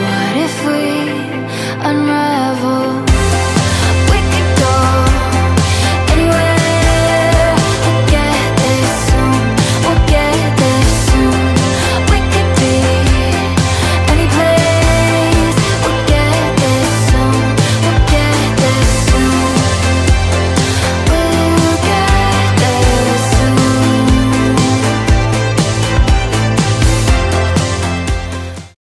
what if unravel